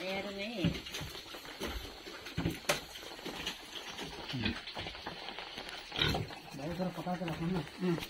අයරනේ බයිකර කතා කරලා කොහොමද